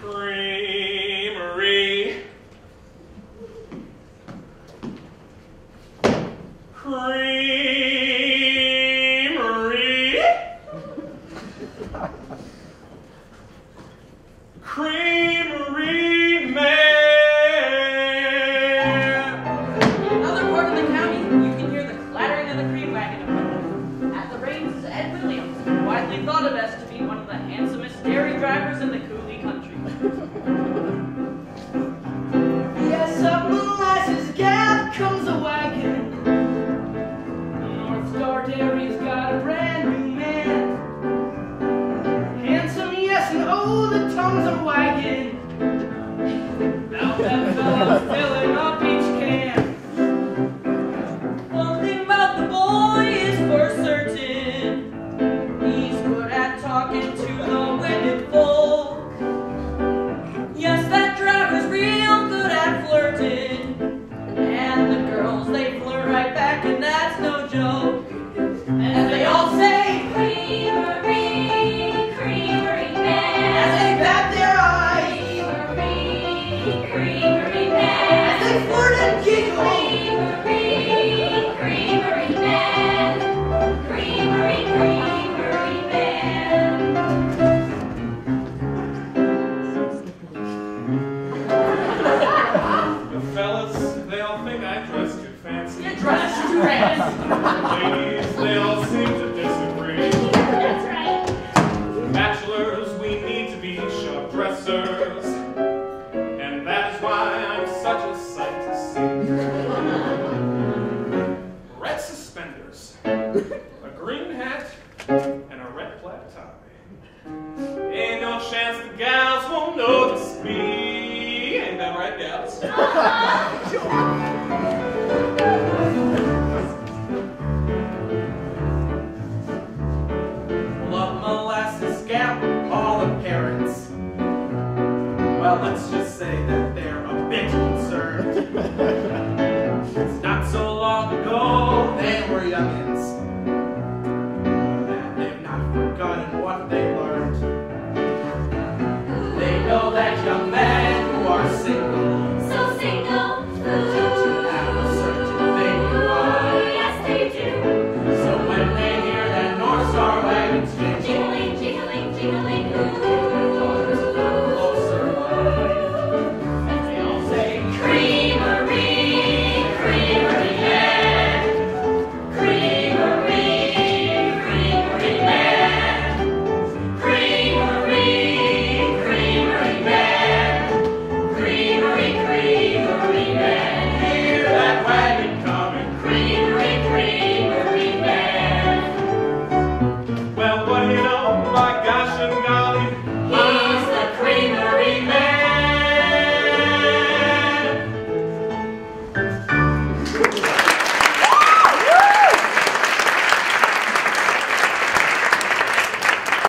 Creamery. Creamery. Creamery man. In another part of the county, you can hear the clattering of the cream wagon. At the reins is Ed Williams, widely thought of as to be one of the handsomest dairy drivers in the Dairy's got a brand new man. Handsome, yes, and oh, the tongues are wagging. Now that fella's fellas, they all think I dress too fancy. you dress too fancy. Red suspenders, a green hat, and a red plaid tie. Ain't no chance the gals won't notice me. Ain't that right, gals? Love molasses gap, all the parents. Well, let's just say that they're bit concerned. it's not so long ago they were youngins.